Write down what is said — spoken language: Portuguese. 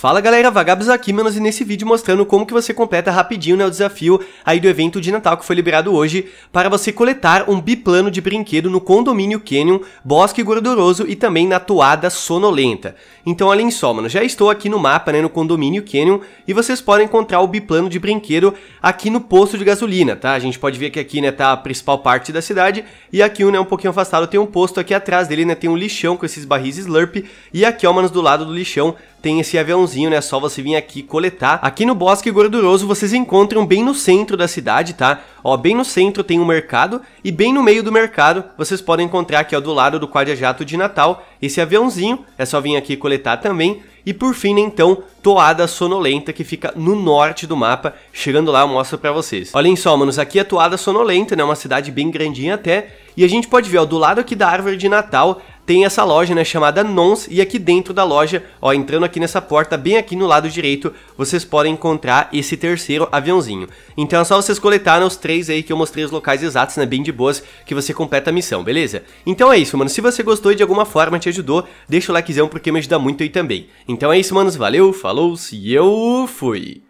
Fala galera, Vagabos aqui, menos e nesse vídeo mostrando como que você completa rapidinho né, o desafio aí do evento de Natal que foi liberado hoje para você coletar um biplano de brinquedo no Condomínio Canyon, Bosque Gorduroso e também na Toada Sonolenta. Então olhem só, mano, já estou aqui no mapa, né, no Condomínio Canyon e vocês podem encontrar o biplano de brinquedo aqui no posto de gasolina, tá? A gente pode ver que aqui, né, tá a principal parte da cidade e aqui, né, um pouquinho afastado tem um posto aqui atrás dele, né, tem um lixão com esses barris Slurp e aqui, ó, manos, do lado do lixão tem esse aviãozinho, né? Só você vir aqui coletar. Aqui no Bosque Gorduroso vocês encontram bem no centro da cidade, tá? Ó, bem no centro tem um mercado e bem no meio do mercado vocês podem encontrar aqui, ó, do lado do quadra jato de Natal, esse aviãozinho. É só vir aqui coletar também. E por fim, né, então, Toada Sonolenta, que fica no norte do mapa. Chegando lá eu mostro pra vocês. Olhem só, manos, aqui é Toada Sonolenta, né, uma cidade bem grandinha até. E a gente pode ver, ó, do lado aqui da árvore de Natal, tem essa loja, né, chamada Nons, e aqui dentro da loja, ó, entrando aqui nessa porta, bem aqui no lado direito, vocês podem encontrar esse terceiro aviãozinho. Então é só vocês coletarem os três aí que eu mostrei os locais exatos, né, bem de boas, que você completa a missão, beleza? Então é isso, mano, se você gostou e de alguma forma te ajudou, deixa o likezão porque me ajuda muito aí também. Então é isso, manos, valeu, falou, se eu fui!